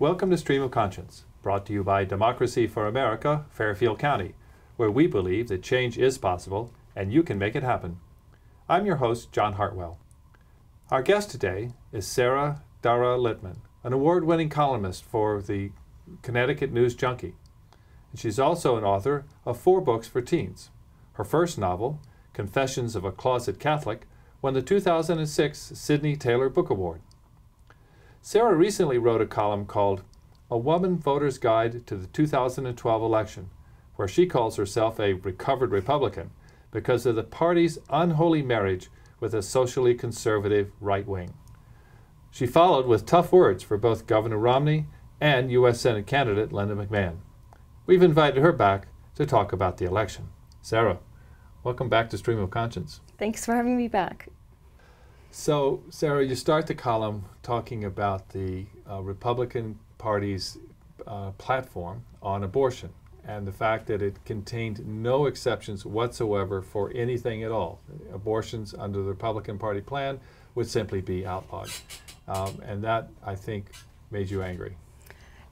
Welcome to Stream of Conscience, brought to you by Democracy for America, Fairfield County, where we believe that change is possible and you can make it happen. I'm your host, John Hartwell. Our guest today is Sarah Darer Littman, an award winning columnist for the Connecticut News Junkie. And she's also an author of four books for teens. Her first novel, Confessions of a Closet Catholic, won the 2006 Sidney Taylor Book Award. Sarah recently wrote a column called A Woman Voter's Guide to the 2012 Election, where she calls herself a recovered Republican because of the party's unholy marriage with a socially conservative right wing. She followed with tough words for both Governor Romney and U.S. Senate candidate Linda McMahon. We've invited her back to talk about the election. Sarah, welcome back to Stream of Conscience. Thanks for having me back. So, Sarah, you start the column talking about the uh, Republican Party's uh, platform on abortion and the fact that it contained no exceptions whatsoever for anything at all. Abortions under the Republican Party plan would simply be outlawed. Um, and that, I think, made you angry.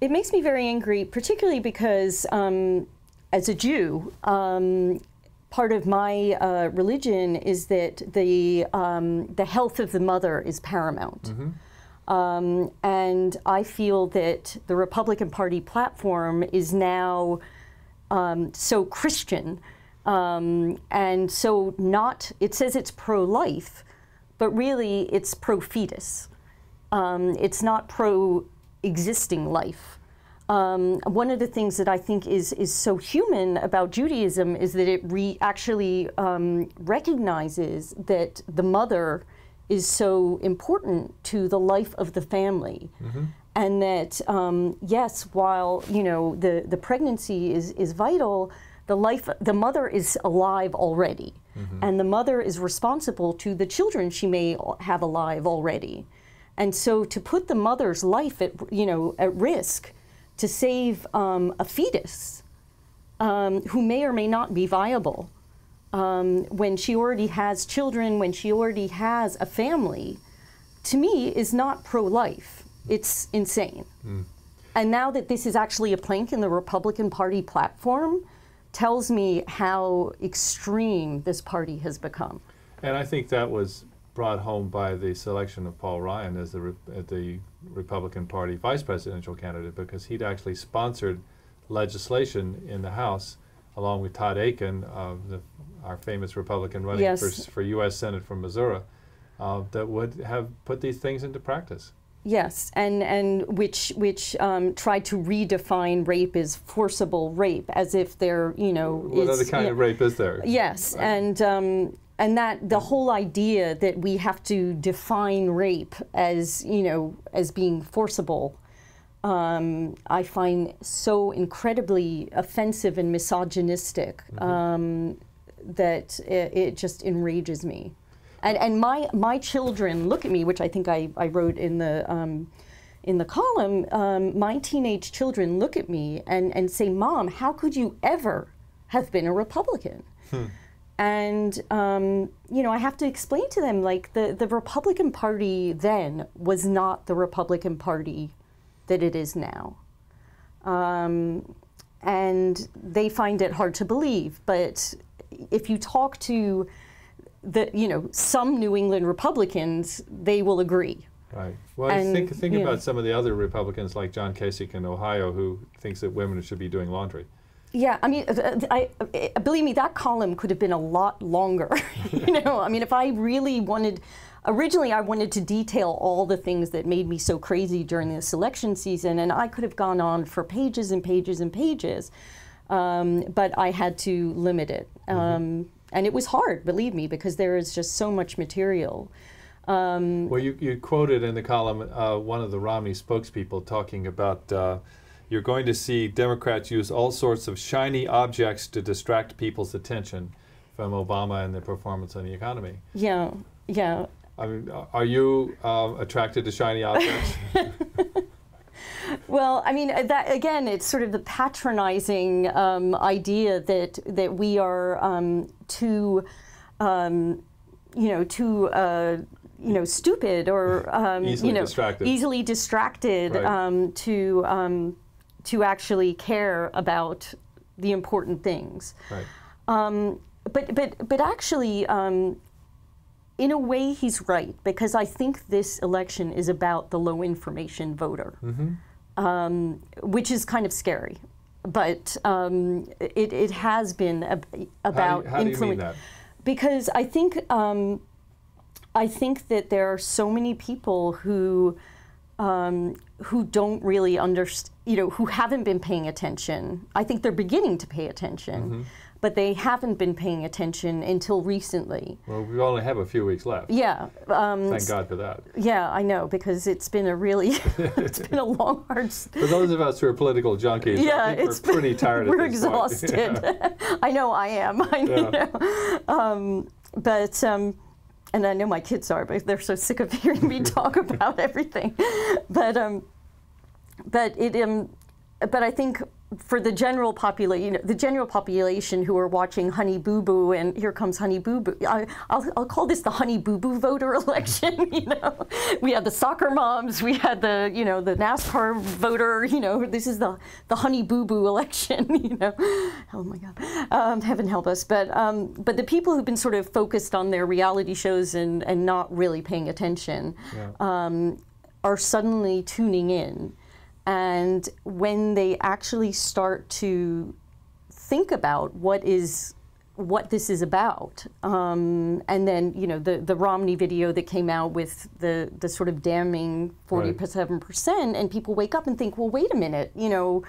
It makes me very angry, particularly because um, as a Jew, um, part of my uh, religion is that the um, the health of the mother is paramount. Mm-hmm. Um, and I feel that the Republican Party platform is now um, so Christian um, and so not, it says it's pro life, but really it's pro fetus. Um, it's not pro existing life. Um, one of the things that I think is is so human about Judaism is that it re- actually um, recognizes that the mother is so important to the life of the family, mm-hmm. and that um, yes, while you know the the pregnancy is is vital, the life the mother is alive already, mm-hmm. and the mother is responsible to the children she may have alive already, and so to put the mother's life at you know at risk to save um, a fetus um, who may or may not be viable um, when she already has children, when she already has a family, to me is not pro life. It's insane. Mm. And now that this is actually a plank in the Republican Party platform, tells me how extreme this party has become. And I think that was brought home by the selection of Paul Ryan as the, re- the Republican Party vice presidential candidate because he'd actually sponsored legislation in the House along with Todd Akin, uh, the, our famous Republican running yes. for, for, U.S. Senate from Missouri, uh, that would have put these things into practice. Yes, and and which which um, tried to redefine rape as forcible rape, as if there, you know, what is, other kind of rape is there? Yes, right. and um, and that the whole idea that we have to define rape as you know as being forcible um, I find so incredibly offensive and misogynistic mm-hmm. um, that it, it, just enrages me. And, and my, my children look at me, which I think I, I wrote in the, um, in the column. Um, my teenage children look at me and, and say, Mom, how could you ever have been a Republican? Hmm. And um, you know, I have to explain to them like the, the Republican Party then was not the Republican Party that it is now. Um, and they find it hard to believe. But if you talk to the, you know, some New England Republicans, they will agree. Right. Well, and, think think about know, some of the other Republicans like John Kasich in Ohio who thinks that women should be doing laundry. Yeah, I mean, I, I, uh, believe me, that column could have been a lot longer. you know, I mean, if I really wanted, originally I wanted to detail all the things that made me so crazy during the selection season, and I could have gone on for pages and pages and pages, um, but I had to limit it. Mm-hmm. Um, and it was hard, believe me, because there is just so much material. Um, well, you, you quoted in the column uh, one of the Romney spokespeople talking about. Uh, you're going to see Democrats use all sorts of shiny objects to distract people's attention from Obama and the performance on the economy. Yeah, yeah. I mean, are you uh, attracted to shiny objects? well, I mean, that again, it's sort of the patronizing um, idea that that we are um, too, um, you know, too. Uh, you know, stupid or um, Easily you know, distracted. easily distracted Right. um, to um, to actually care about the important things. Right. Um, but but but actually, um, in a way, he's right because I think this election is about the low information voter, um, which is kind of scary. But um, it, it has been ab- about how do you mean influence that? because I think um, I think that there are so many people who um, who don't really understand, you know, who haven't been paying attention. I think they're beginning to pay attention, Mm-hmm. but they haven't been paying attention until recently. Well, we only have a few weeks left. Yeah, um, Thank God for that. yeah, I know because it's been a really, it's been a long, hard. For those of us who are political junkies, Yeah, I think it's we're pretty tired. We're at this point. exhausted. I know I am. I Yeah. know. Um, but um, and I know my kids are, but they're so sick of hearing me talk about everything. But um, but it um, but I think for the general population, you know, the general population who are watching Honey Boo Boo and here comes Honey Boo Boo, I, I'll, I'll call this the Honey Boo Boo voter election. You know, we had the soccer moms, we had the you know the NASCAR voter. You know, this is the the Honey Boo Boo election. You know, oh my God, um, heaven help us. But um, but the people who've been sort of focused on their reality shows and and not really paying attention Yeah. um, are suddenly tuning in. And when they actually start to think about what is what this is about, um, and then you know the the Romney video that came out with the the sort of damning forty seven percent, and people wake up and think, well, wait a minute, you know.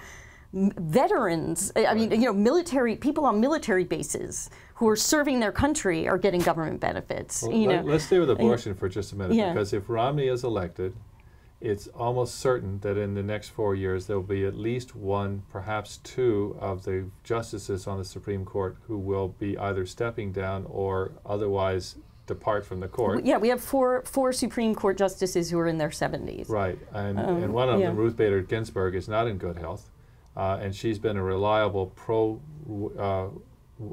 m- Veterans, I mean, you know, military people on military bases who are serving their country are getting government benefits. Well, you know, us stay with abortion for just a minute Yeah. because if Romney is elected, it's almost certain that in the next four years there will be at least one, perhaps two, of the justices on the Supreme Court who will be either stepping down or otherwise depart from the court. Yeah, we have four four Supreme Court justices who are in their 70s. Right, and, Um, and one of them. Ruth Bader Ginsburg, is not in good health, uh, and she's been a reliable pro uh,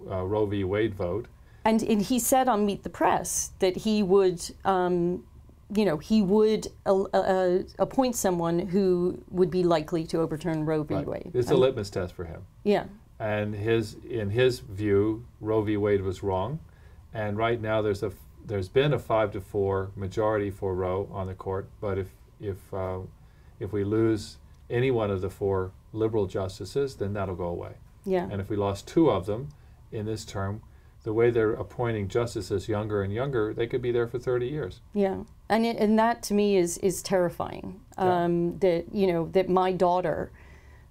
uh, Roe v. Wade vote. And, and he said on Meet the Press that he would, um, you know, he would uh, uh, appoint someone who would be likely to overturn Roe v. Right. Wade. It's a Um, litmus test for him. yeah, and his in his view Roe v. Wade was wrong, and right now there's a there's been a five to four majority for Roe on the court, but if if uh, if we lose any one of the four liberal justices, then that'll go away, yeah, and if we lost two of them in this term. The way they're appointing justices younger and younger, they could be there for 30 years. yeah. And it, and that to me is is terrifying. Yeah. Um, that you know that my daughter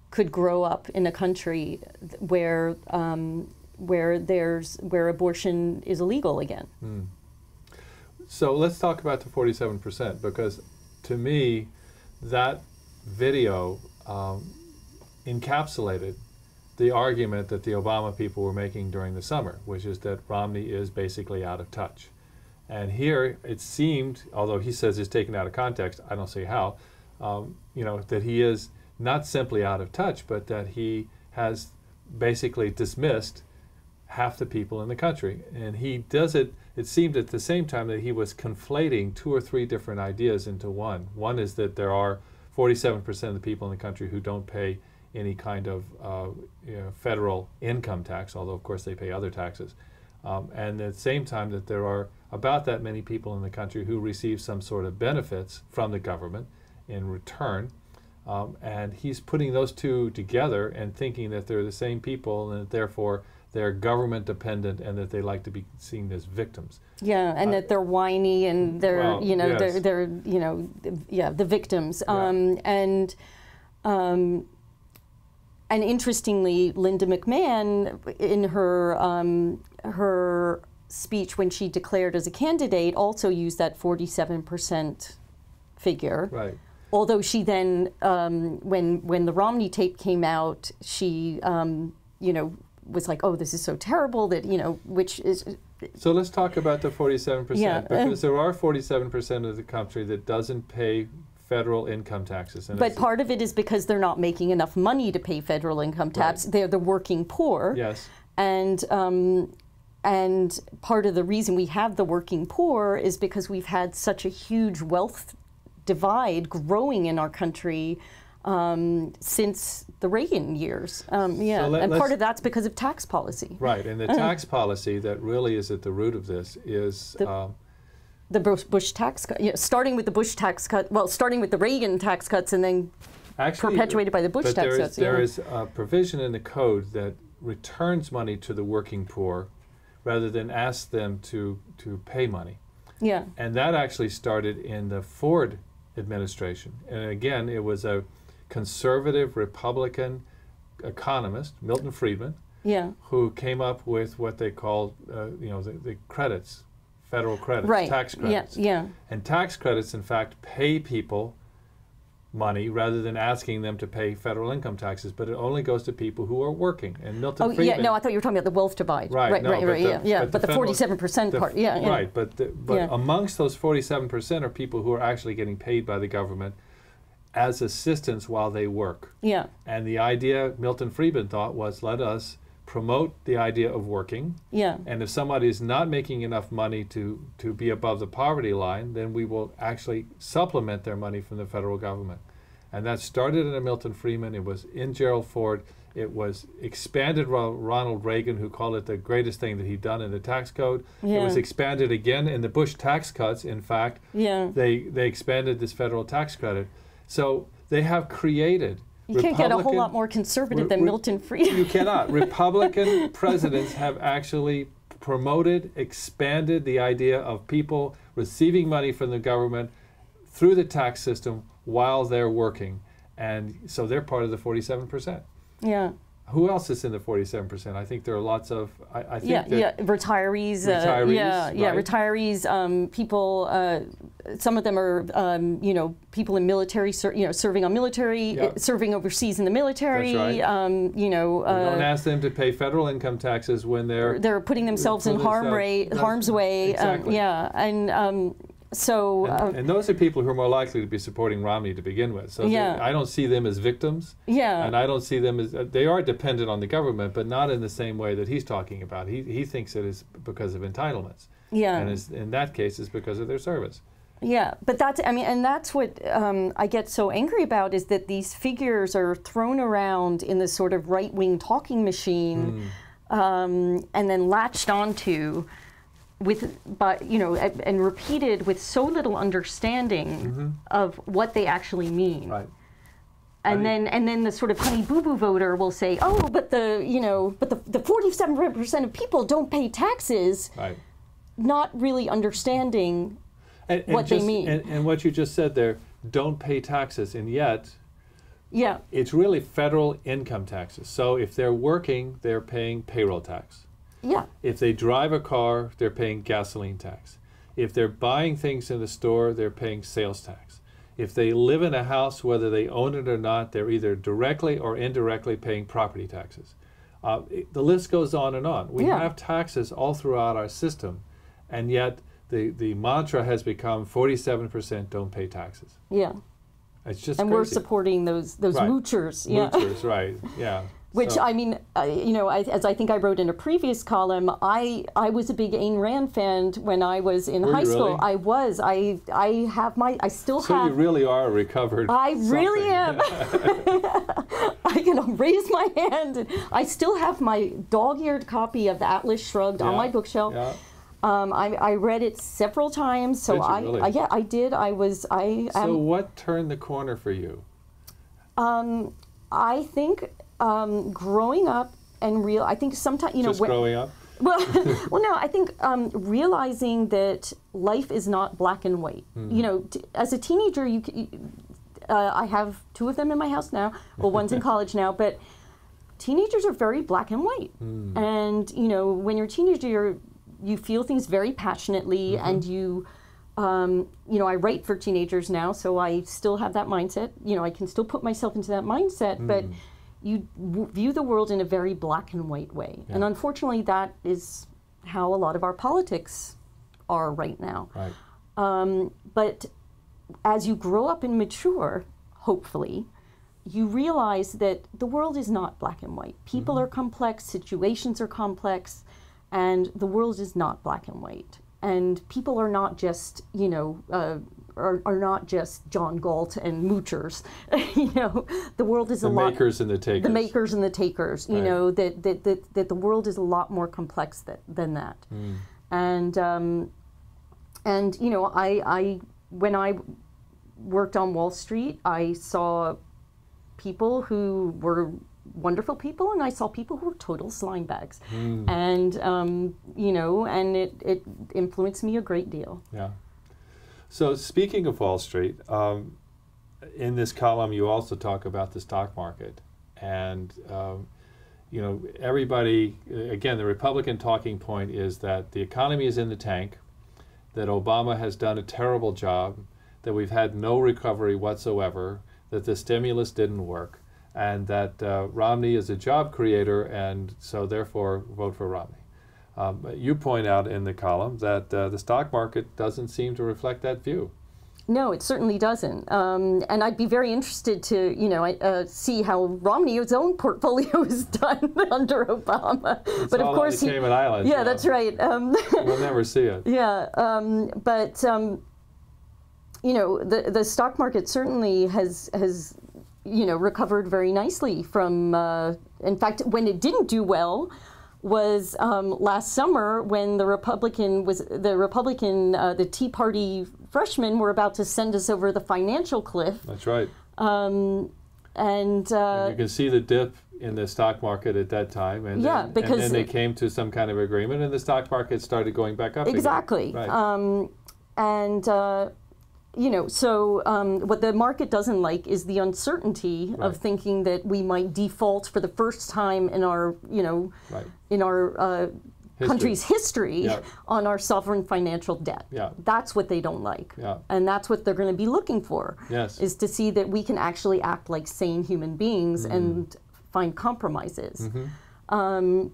could grow up in a country where um, where there's where abortion is illegal again. So let's talk about the 47% because to me, that video um, encapsulated the argument that the Obama people were making during the summer, which is that Romney is basically out of touch. And here it seemed, although he says it's taken out of context, I don't see how, um, you know, that he is not simply out of touch, but that he has basically dismissed half the people in the country. And he does it, it seemed at the same time that he was conflating two or three different ideas into one. One is that there are 47% of the people in the country who don't pay any kind of uh, you know, federal income tax, although of course they pay other taxes. Um, and at the same time that there are about that many people in the country who receive some sort of benefits from the government in return. Um, and he's putting those two together and thinking that they're the same people and that therefore they're government dependent and that they like to be seen as victims. Yeah, and that they're whiny and they're Well, you know yes. they're they're you know yeah the victims. Yeah. Um, and um, and interestingly, Linda McMahon in her um, her speech when she declared as a candidate also used that forty seven percent figure. Right. Although she then, um, when when the Romney tape came out, she um, you know was like, oh, this is so terrible that you know, which is So let's talk about the 47% Yeah, uh, because there are 47% of the country that doesn't pay federal income taxes. And But part of it is because they're not making enough money to pay federal income tax. They're the working poor, yes. and um, and part of the reason we have the working poor is because we've had such a huge wealth divide growing in our country um, since the Reagan years. Um, yeah, So let- and part of that's because of tax policy. Right, and the tax policy that really is at the root of this is The- um, The Bush, Bush tax cut, you know, starting with the Bush tax cut, well, starting with the Reagan tax cuts and then actually perpetuated by the Bush tax there is, cuts, there yeah. is a provision in the code that returns money to the working poor rather than ask them to, to pay money. yeah, And that actually started in the Ford administration. And again, it was a conservative Republican economist, Milton Friedman, yeah, who came up with what they called, uh, you know, the, the credits, federal credits, right, tax credits. yeah, yeah, And tax credits, in fact, pay people money rather than asking them to pay federal income taxes, but it only goes to people who are working. And Milton Oh, Friedman. yeah. No, I thought you were talking about the wealth divide. Right, right, no, right, but right. the- yeah, yeah. but But, the the forty-seven percent the- part. Yeah, yeah. Right, but the, but Yeah. amongst those 47% are people who are actually getting paid by the government as assistants while they work. Yeah, And the idea Milton Friedman thought was let us promote the idea of working. yeah, And if somebody is not making enough money to, to be above the poverty line, then we will actually supplement their money from the federal government. And that started in a Milton Friedman. It was in Gerald Ford. It was expanded Ro- Ronald Reagan, who called it the greatest thing that he'd done in the tax code. It was expanded again in the Bush tax cuts. In fact, yeah. they, they expanded this federal tax credit. So they have created. You can't get a whole lot more conservative than Milton Friedman. you cannot. Republican presidents have actually promoted, expanded the idea of people receiving money from the government through the tax system while they're working. And so they're part of the 47%. yeah, Who else is in the 47%? I think there are lots of, I, I think yeah, that yeah. Retirees. uh, Retirees, yeah, yeah. right. Retirees. Um, people. Uh, some of them are, um, you know, people in military. Ser- you know, serving on military, Yeah. uh, serving overseas in the military. That's right. Um, you know. we don't Uh, ask them to pay federal income taxes when they're they're putting themselves in harm way, harm's way. Um, exactly. yeah, and um, so. uh, and, and those are people who are more likely to be supporting Romney to begin with. So they- I don't see them as victims. yeah. And I don't see them as, uh, they are dependent on the government, but not in the same way that he's talking about. He, he thinks it is because of entitlements. yeah. And is, in that case, it's because of their service. Yeah, but that's I mean, and that's what um, I get so angry about is that these figures are thrown around in this sort of right wing talking machine, um, and then latched onto with but you know and, and repeated with so little understanding mm-hmm. of what they actually mean Right. and I- then and then the sort of honey boo boo voter will say oh but the you know but the, the 47% of people don't pay taxes Right. not really understanding And, and What they mean. And, and what you just said there, don't pay taxes. And yet, yeah it's really federal income taxes. So if they're working, they're paying payroll tax. Yeah If they drive a car, they're paying gasoline tax. If they're buying things in the store, they're paying sales tax. If they live in a house, whether they own it or not, they're either directly or indirectly paying property taxes. Uh, it- the list goes on and on. We Yeah. have taxes all throughout our system, and yet the, the mantra has become 47% don't pay taxes. Yeah, It's just and we're supporting those those Right. moochers. Yeah, Moochers, right? Yeah. Which So- I mean, uh, you know, I, as I think I wrote in a previous column, I I was a big Ayn Rand fan when I was in Were high school. really? I was. I I have my. I still So have. you really are a recovered. I really am. I can raise my hand. And I still have my dog-eared copy of the Atlas Shrugged on my bookshelf. Yeah. Um, I, I read it several times, so I, really? I yeah I did. I was I am So what turned the corner for you? Um, I think um, growing up and real. I think sometimes you know. Just growing up? well, well, no. I think um, realizing that life is not black and white. Hmm. You know, t- as a teenager, you. c- Uh, I have two of them in my house now. Well, one's in college now, but teenagers are very black and white. Hmm. And you know, when you're a teenager, you're, you feel things very passionately, Mm-hmm. and you. Um, you know, I write for teenagers now, so I still have that mindset. You know, I can still put myself into that mindset, but Mm. You w- view the world in a very black and white way. And unfortunately, that is how a lot of our politics are right now. Right. Um, but as you grow up and mature, hopefully, you realize that the world is not black and white. People Mm-hmm. are complex, situations are complex, And the world is not black and white. And people are not just, you know, uh, are, are not just John Galt and moochers. you know, the world is the a lot The makers and the takers. the makers and the takers. You Right. know that, that that that the world is a lot more complex that, than that. Mm. And um, and you know, I I when I worked on Wall Street, I saw people who were wonderful people, and I saw people who were total slime bags. Mm. And um, you know, and it it influenced me a great deal. Yeah. So speaking of Wall Street, um, in this column you also talk about the stock market, and um, you know everybody. Again, the Republican talking point is that the economy is in the tank, that Obama has done a terrible job, that we've had no recovery whatsoever, that the stimulus didn't work, and that uh, Romney is a job creator, and so therefore vote for Romney. Um, you point out in the column that uh, the stock market doesn't seem to reflect that view. No, it certainly doesn't. Um, and I'd be very interested to, you know, uh, see how Romney's own portfolio is done under Obama. It's but of course, he, yeah, you that's right. Um, We'll never see it. yeah, um, but um, you know, the the stock market certainly has has you know recovered very nicely from. Uh, in fact, when it didn't do well was um, last summer when the Republican was the Republican uh, the Tea Party freshmen were about to send us over the financial cliff, That's right. um, and. Uh, you can see the dip in the stock market at that time, and Yeah, then, because and then they came to some kind of agreement, and the stock market started going back up. again. Exactly. Right. Um, and, uh, you know, so um, what the market doesn't like is the uncertainty Right. of thinking that we might default for the first time in our, you know, right. in our uh, History. country's history Yeah. on our sovereign financial debt. Yeah. That's what they don't like. Yeah. And that's what they're going to be looking for. Yes. Is to see that we can actually act like sane human beings Mm-hmm. and find compromises. Um,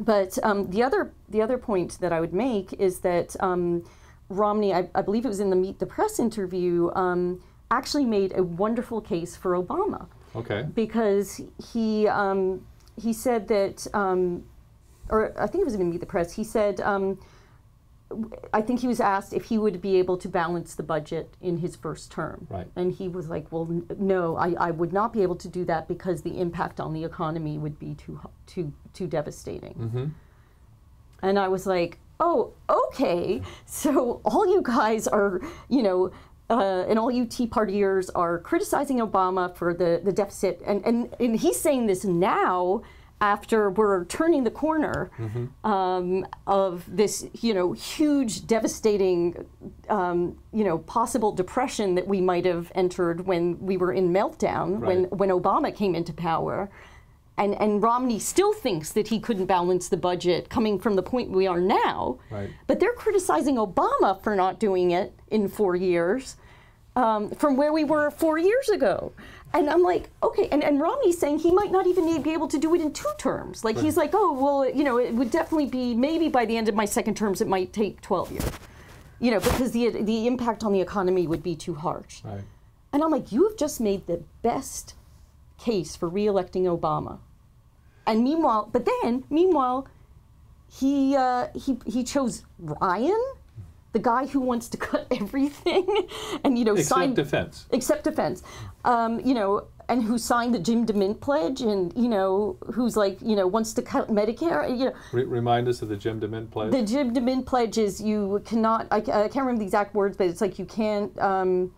but um, the other the other point that I would make is that um, Romney, I, I believe it was in the Meet the Press interview, um, actually made a wonderful case for Obama Okay. because he um, he said that, um, or I think it was in Meet the Press. He said, um, I think he was asked if he would be able to balance the budget in his first term, Right. and he was like, "Well, n- no, I, I would not be able to do that because the impact on the economy would be too too too devastating." Mm-hmm. And I was like, oh, okay. So all you guys are, you know, uh, and all you Tea Partiers are criticizing Obama for the, the deficit. And, and, and he's saying this now after we're turning the corner um, of this, you know, huge, devastating, um, you know, possible depression that we might have entered when we were in meltdown, when, when Obama came into power. And, and Romney still thinks that he couldn't balance the budget coming from the point we are now. Right. But they're criticizing Obama for not doing it in four years um, from where we were four years ago. And I'm like, okay. And, and Romney's saying he might not even be able to do it in two terms. Like, he's like, oh, well, you know, it would definitely be maybe by the end of my second terms, it might take 12 years. You know, because the, the impact on the economy would be too harsh. Right. And I'm like, you have just made the best case for reelecting Obama. And meanwhile, but then, meanwhile, he uh, he he chose Ryan, the guy who wants to cut everything, and you know Except sign defense. except defense, um, you know, and who signed the Jim DeMint pledge, and you know who's like you know wants to cut Medicare, you know. Re- remind us of the Jim DeMint pledge. The Jim DeMint pledge is you cannot, I, I can't remember the exact words, but it's like you can't, um,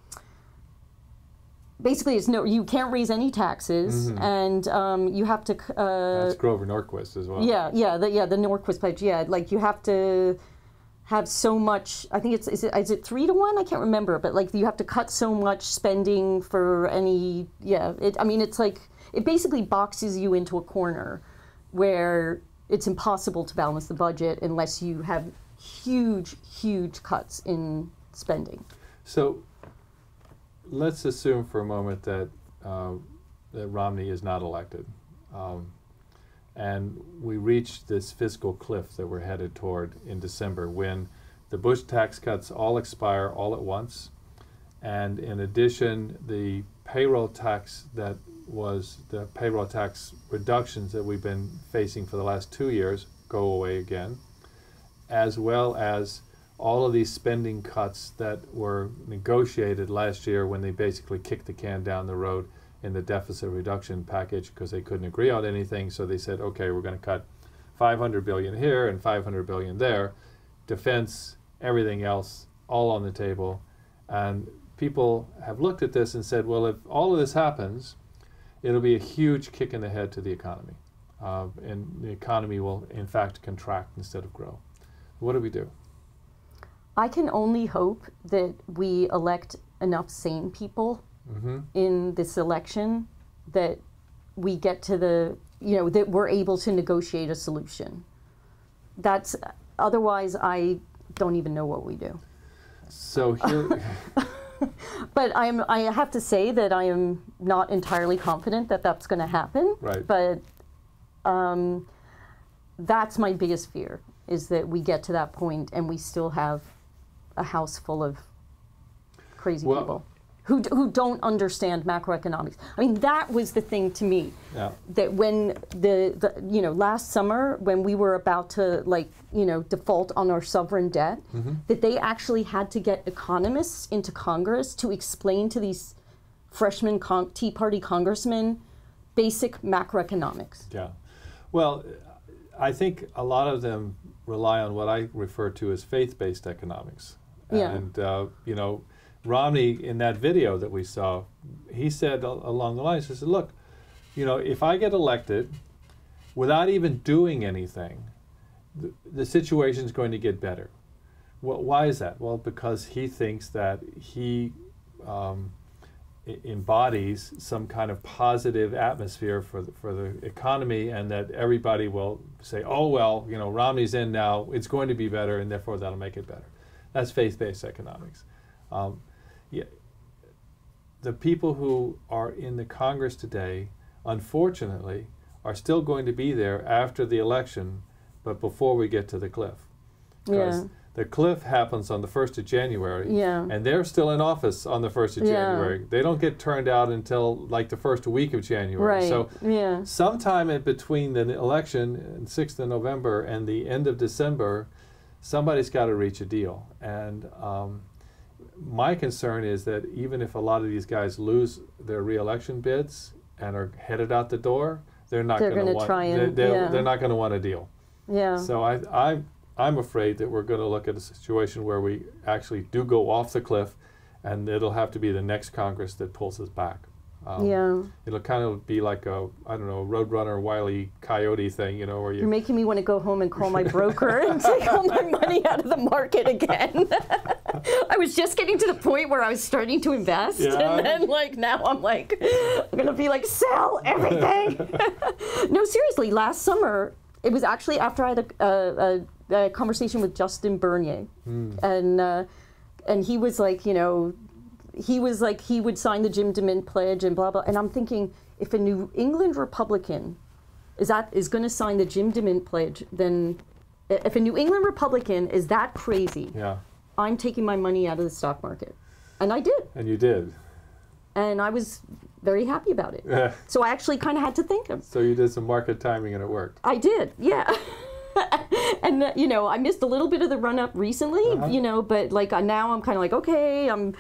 basically it's no, you can't raise any taxes and um, you have to, uh, That's Grover Norquist as well. yeah, yeah, the, yeah, the Norquist pledge, yeah, like you have to have so much, I think it's, is it, is it three to one? I can't remember, but like you have to cut so much spending for any, yeah, it, I mean, it's like, it basically boxes you into a corner where it's impossible to balance the budget unless you have huge, huge cuts in spending. So let's assume for a moment that uh, that Romney is not elected, um, and we reach this fiscal cliff that we're headed toward in December when the Bush tax cuts all expire all at once, and in addition, the payroll tax that was the payroll tax reductions that we've been facing for the last two years go away again, as well as all of these spending cuts that were negotiated last year when they basically kicked the can down the road in the deficit reduction package because they couldn't agree on anything. So they said, okay, we're going to cut 500 billion here and 500 billion there, defense, everything else, all on the table. And people have looked at this and said, well, if all of this happens, it'll be a huge kick in the head to the economy. Uh, and the economy will, in fact, contract instead of grow. What do we do? I can only hope that we elect enough sane people mm-hmm. in this election that we get to the, you know, that we're able to negotiate a solution. That's otherwise, I don't even know what we do. So here. but I'm, I have to say that I am not entirely confident that that's going to happen. Right. But um, that's my biggest fear is that we get to that point and we still have a house full of crazy well, people who, who don't understand macroeconomics. I mean, that was the thing to me. Yeah. That when the, the, you know, last summer when we were about to like, you know, default on our sovereign debt, mm-hmm. that they actually had to get economists into Congress to explain to these freshman con- Tea Party congressmen basic macroeconomics. Yeah. Well, I think a lot of them rely on what I refer to as faith-based economics. Yeah. And, uh, you know, Romney, in that video that we saw, he said along the lines, he said, look, you know, if I get elected without even doing anything, the, the situation is going to get better. Well, why is that? Well, because he thinks that he um, embodies some kind of positive atmosphere for the, for the economy and that everybody will say, oh, well, you know, Romney's in now, it's going to be better, and therefore that'll make it better. That's faith-based economics. Um, yeah, the people who are in the Congress today, unfortunately, are still going to be there after the election, but before we get to the cliff. Yeah. The cliff happens on the 1st of January, yeah. and they're still in office on the 1st of yeah. January. They don't get turned out until like the first week of January. Right. So, yeah. sometime in between the election, 6th of November, and the end of December, somebody's got to reach a deal. And um, my concern is that even if a lot of these guys lose their reelection bids and are headed out the door, they're not going to want. Try and, they're, yeah. they're not going to want a deal. Yeah. So I, I, I'm afraid that we're going to look at a situation where we actually do go off the cliff, and it'll have to be the next Congress that pulls us back. Um, yeah. It'll kind of be like a, I don't know, Roadrunner, Wily Coyote thing, you know, where you. You're making me want to go home and call my broker and take all my money out of the market again. I was just getting to the point where I was starting to invest, yeah. and then like now I'm like, I'm gonna be like, sell everything. no, seriously. Last summer, it was actually after I had a, a, a, a conversation with Justin Bernier, mm. and uh, and he was like, you know he was like he would sign the Jim DeMint pledge and blah blah. And I'm thinking, if a New England Republican is that is going to sign the Jim DeMint pledge, then if a New England Republican is that crazy, yeah. I'm taking my money out of the stock market, and I did. And you did. And I was very happy about it. so I actually kind of had to think of. So you did some market timing and it worked. I did, yeah. and uh, you know, I missed a little bit of the run up recently, uh-huh. you know, but like uh, now I'm kind of like, okay, I'm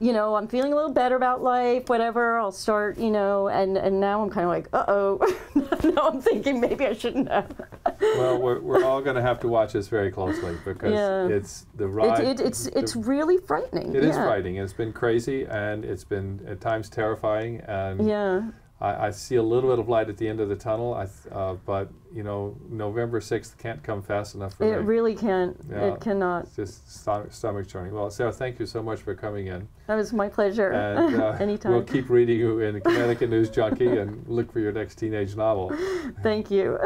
you know, I'm feeling a little better about life, whatever, I'll start, you know, and, and now I'm kind of like, uh oh. now I'm thinking maybe I shouldn't have. well, we're, we're all going to have to watch this very closely because yeah. it's the ride. It, it, it's, it's really frightening. It yeah. is frightening. It's been crazy and it's been at times terrifying. And yeah. I, I, see a little bit of light at the end of the tunnel, I uh, but you know, November 6th can't come fast enough for it me. It really can't. Yeah, it cannot. It's just stomach, stomach churning. Well, Sarah, thank you so much for coming in. That was my pleasure. And uh, Anytime. We'll keep reading you in Connecticut News Junkie and look for your next teenage novel. Thank you.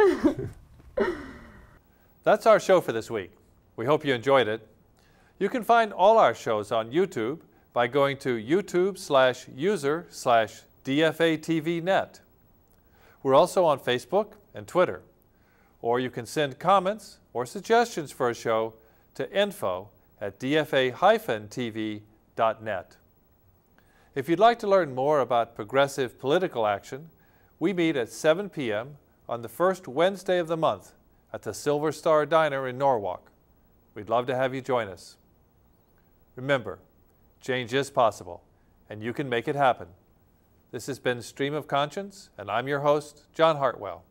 That's our show for this week. We hope you enjoyed it. You can find all our shows on YouTube by going to YouTube slash user slash DFATVNet. We're also on Facebook and Twitter or you can send comments or suggestions for a show to info at dfa-tv.net. If you'd like to learn more about progressive political action, we meet at 7 p.m. on the first Wednesday of the month at the Silver Star Diner in Norwalk. We'd love to have you join us. Remember, change is possible, and you can make it happen. This has been Stream of Conscience, and I'm your host, John Hartwell.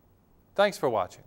Thanks for watching.